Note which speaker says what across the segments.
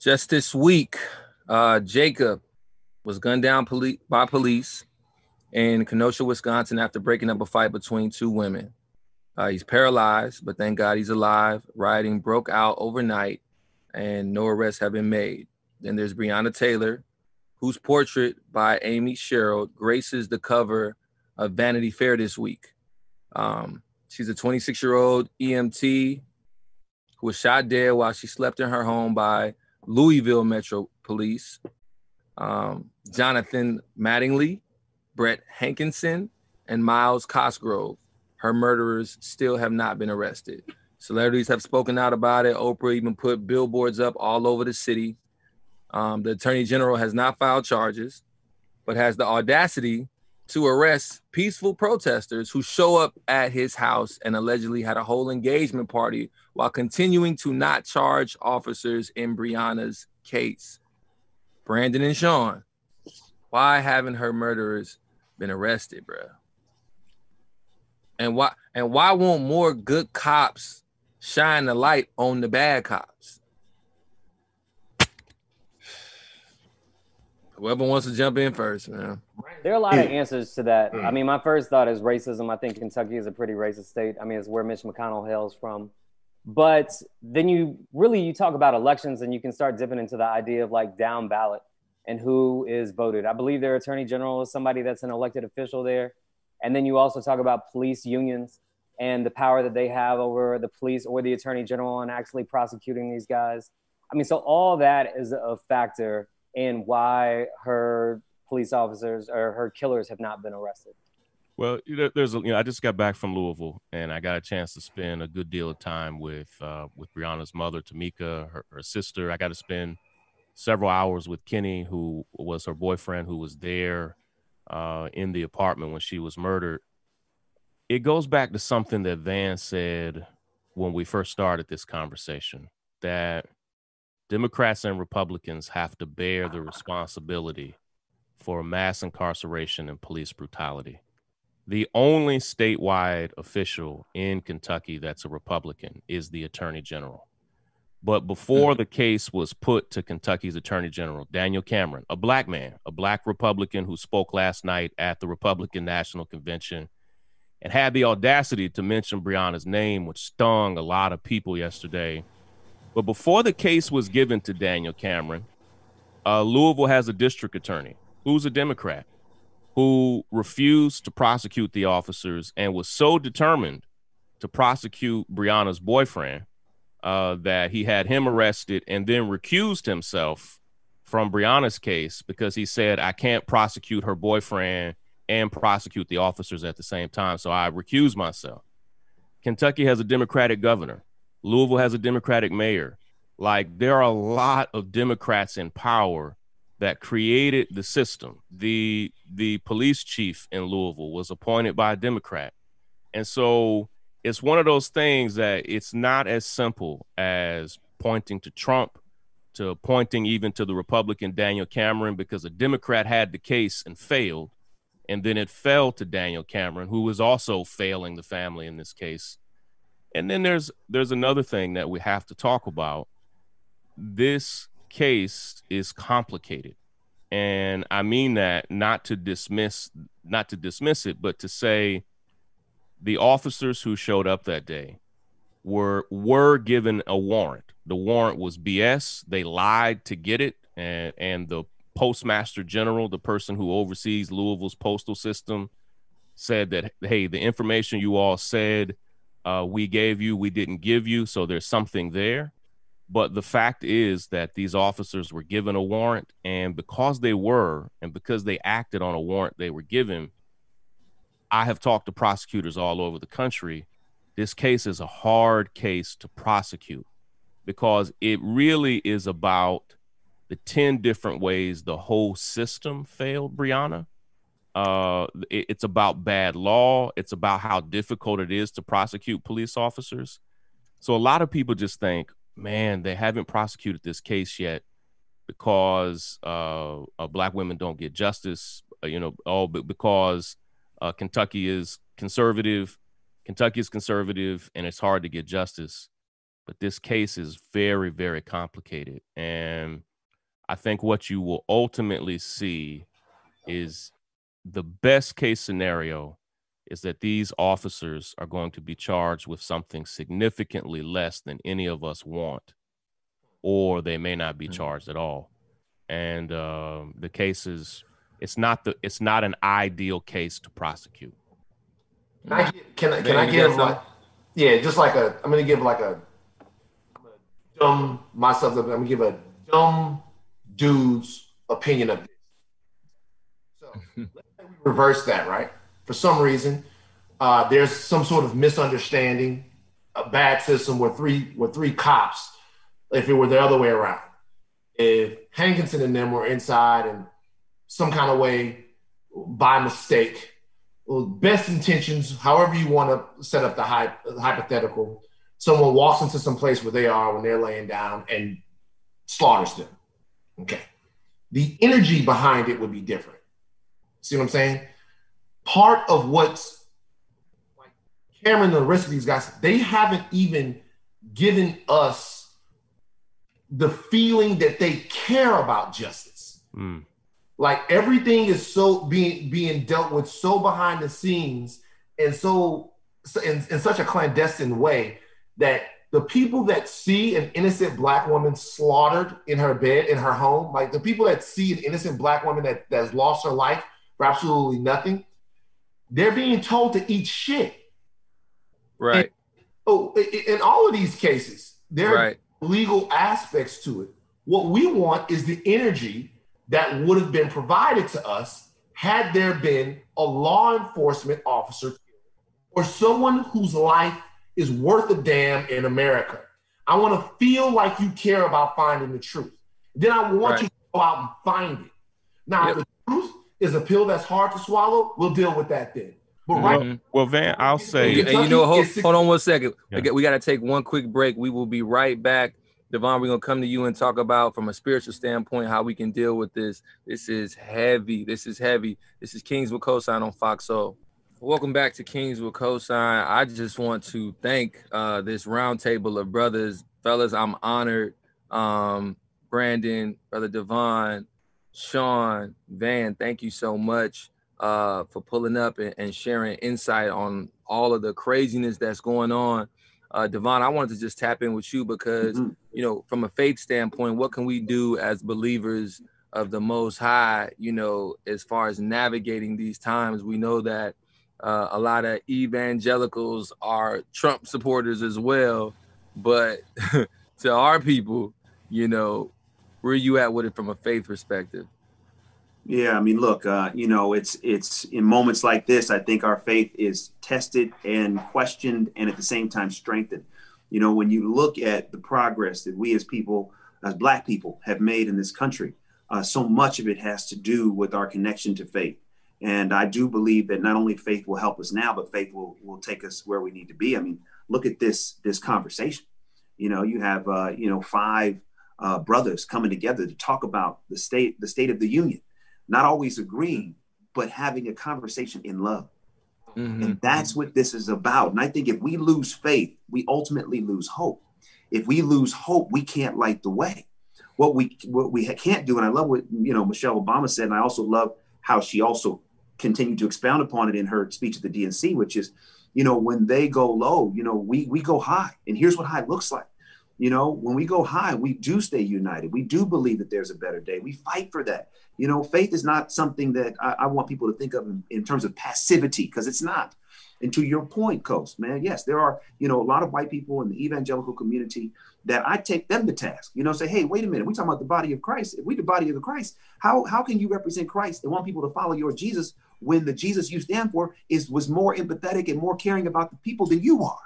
Speaker 1: Just this week, uh, Jacob was gunned down poli- by police in Kenosha, Wisconsin, after breaking up a fight between two women. Uh, he's paralyzed, but thank God he's alive. Rioting broke out overnight, and no arrests have been made. Then there's Breonna Taylor, whose portrait by Amy Sherald graces the cover of Vanity Fair this week. Um, she's a 26 year old EMT who was shot dead while she slept in her home by Louisville Metro Police. Um, Jonathan Mattingly, Brett Hankinson, and Myles Cosgrove. Her murderers still have not been arrested. Celebrities have spoken out about it. Oprah even put billboards up all over the city. Um, the attorney general has not filed charges, but has the audacity to arrest peaceful protesters who show up at his house and allegedly had a whole engagement party while continuing to not charge officers in Breonna's case. Brandon and Shaun, why haven't her murderers been arrested, bro? And why and why won't more good cops shine the light on the bad cops? Whoever wants to jump in first, man.
Speaker 2: There are a lot of answers to that. Mm. I mean, my first thought is racism. I think Kentucky is a pretty racist state. I mean, it's where Mitch McConnell hails from. But then you really you talk about elections and you can start dipping into the idea of like down ballot and who is voted. I believe their attorney general is somebody that's an elected official there. And then you also talk about police unions and the power that they have over the police or the attorney general and actually prosecuting these guys. I mean, so all that is a factor in why her police officers or her killers have not been arrested.
Speaker 3: Well, there's a, you know, I just got back from Louisville, and I got a chance to spend a good deal of time with uh, with Breonna's mother, Tamika, her, her sister. I got to spend several hours with Kenny, who was her boyfriend, who was there uh, in the apartment when she was murdered. It goes back to something that Van said when we first started this conversation that Democrats and Republicans have to bear the responsibility for mass incarceration and police brutality. The only statewide official in Kentucky that's a Republican is the Attorney General. But before the case was put to Kentucky's Attorney General, Daniel Cameron, a black man, a black Republican who spoke last night at the Republican National Convention and had the audacity to mention Breonna's name, which stung a lot of people yesterday. But before the case was given to Daniel Cameron, uh, Louisville has a district attorney who's a Democrat who refused to prosecute the officers and was so determined to prosecute Breonna's boyfriend uh, that he had him arrested and then recused himself from Breonna's case because he said, I can't prosecute her boyfriend and prosecute the officers at the same time. So I recuse myself. Kentucky has a Democratic governor. Louisville has a Democratic mayor. Like there are a lot of Democrats in power that created the system. The the police chief in Louisville was appointed by a Democrat. And so it's one of those things that it's not as simple as pointing to Trump to pointing even to the Republican Daniel Cameron because a Democrat had the case and failed and then it fell to Daniel Cameron who was also failing the family in this case. And then there's there's another thing that we have to talk about. This case is complicated. And I mean that not to dismiss not to dismiss it, but to say the officers who showed up that day were were given a warrant. The warrant was BS. They lied to get it, and and the postmaster general, the person who oversees Louisville's postal system, said that hey, the information you all said uh, we gave you, we didn't give you, so there's something there. But the fact is that these officers were given a warrant, and because they were, and because they acted on a warrant they were given, I have talked to prosecutors all over the country. This case is a hard case to prosecute because it really is about the 10 different ways the whole system failed Breonna. Uh, it, it's about bad law. It's about how difficult it is to prosecute police officers. So a lot of people just think, man, they haven't prosecuted this case yet because uh, uh, black women don't get justice. Uh, you know, all but because uh, Kentucky is conservative. Kentucky is conservative, and it's hard to get justice. but this case is very, very complicated. And I think what you will ultimately see is the best case scenario is that these officers are going to be charged with something significantly less than any of us want, or they may not be mm-hmm. charged at all. And uh, the case is it's not the it's not an ideal case to prosecute.
Speaker 4: Can I can I, can I give like yeah, just like a I'm gonna give like a dumb myself. I'm gonna give a dumb dude's opinion of this. So reverse that, right? For some reason, uh, there's some sort of misunderstanding, a bad system where three with three cops. If it were the other way around, if Hankinson and them were inside and some kind of way by mistake, best intentions, however you want to set up the hypothetical, someone walks into some place where they are when they're laying down and slaughters them. Okay. The energy behind it would be different. See what I'm saying? Part of what's like Cameron and the rest of these guys, they haven't even given us the feeling that they care about justice. Mm. Like everything is so being being dealt with so behind the scenes and so in, in such a clandestine way that the people that see an innocent black woman slaughtered in her bed in her home, like the people that see an innocent black woman that that's lost her life for absolutely nothing, they're being told to eat shit.
Speaker 1: Right.
Speaker 4: And, oh, in all of these cases, there right. are legal aspects to it. What we want is the energy that would have been provided to us had there been a law enforcement officer or someone whose life is worth a damn in America. I want to feel like you care about finding the truth. Then I want right. you to go out and find it. Now, yep. the truth is a pill that's hard to swallow, we'll deal with that then.
Speaker 3: But mm-hmm. right. Well, Van, I'll say.
Speaker 1: And you know, hold, hold on one second. Yeah. We got to take one quick break. We will be right back. Devon, we're gonna come to you and talk about from a spiritual standpoint how we can deal with this. This is heavy. This is heavy. This is Kingz with Kosine on Fox Soul. Welcome back to Kingz with Kosine. I just want to thank uh, this roundtable of brothers, fellas. I'm honored. Um, Brandon, brother Devon, Shaun, Van, thank you so much uh, for pulling up and, and, sharing insight on all of the craziness that's going on. Uh, Devon, I wanted to just tap in with you because, mm-hmm. you know, from a faith standpoint, what can we do as believers of the Most High, you know, as far as navigating these times? We know that uh, a lot of evangelicals are Trump supporters as well. But to our people, you know, where are you at with it from a faith perspective?
Speaker 5: Yeah, I mean, look, uh, you know, it's it's in moments like this, I think our faith is tested and questioned, and at the same time strengthened. You know, when you look at the progress that we as people, as Black people, have made in this country, uh, so much of it has to do with our connection to faith. And I do believe that not only faith will help us now, but faith will, will take us where we need to be. I mean, look at this this conversation. You know, you have uh, you know five uh, brothers coming together to talk about the state the state of the union, not always agreeing, but having a conversation in love. Mm-hmm. And that's what this is about. And I think if we lose faith, we ultimately lose hope. If we lose hope, we can't light the way. What we what we can't do, and I love what you know Michelle Obama said, and I also love how she also continued to expound upon it in her speech at the DNC, which is, you know, when they go low, you know, we we go high, and here's what high looks like. You know, when we go high, we do stay united. We do believe that there's a better day. We fight for that. You know, faith is not something that I, I want people to think of in, in terms of passivity, because it's not. And to your point, Coast, man, yes, there are, you know, a lot of white people in the evangelical community that I take them to task. You know, say, hey, wait a minute, we're talking about the body of Christ. If we the body of the Christ, how how can you represent Christ and want people to follow your Jesus when the Jesus you stand for is was more empathetic and more caring about the people than you are.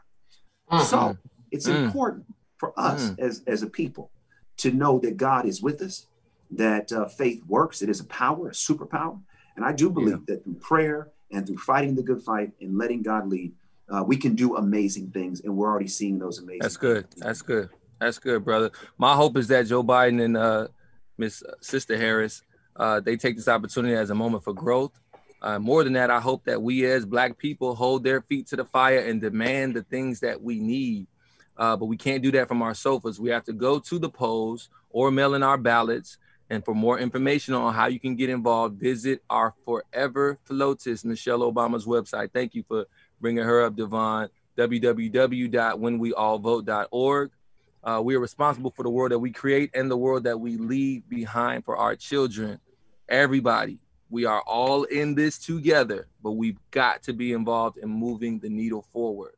Speaker 5: Mm-hmm. So it's mm. important for us mm. as, as a people to know that God is with us, that uh, faith works. It is a power, a superpower. And I do believe yeah. that through prayer and through fighting the good fight and letting God lead, uh, we can do amazing things. And we're already seeing those amazing
Speaker 1: That's good. Things. That's good. That's good, brother. My hope is that Joe Biden and uh, Miss uh, Sister Harris, uh, they take this opportunity as a moment for growth uh, more than that, I hope that we as Black people hold their feet to the fire and demand the things that we need. Uh, but we can't do that from our sofas. We have to go to the polls or mail in our ballots. And for more information on how you can get involved, visit our Forever FLOTUS, Michelle Obama's website. Thank you for bringing her up, Devon. www.whenweallvote.org. Uh, we are responsible for the world that we create and the world that we leave behind for our children. Everybody, we are all in this together, but we've got to be involved in moving the needle forward.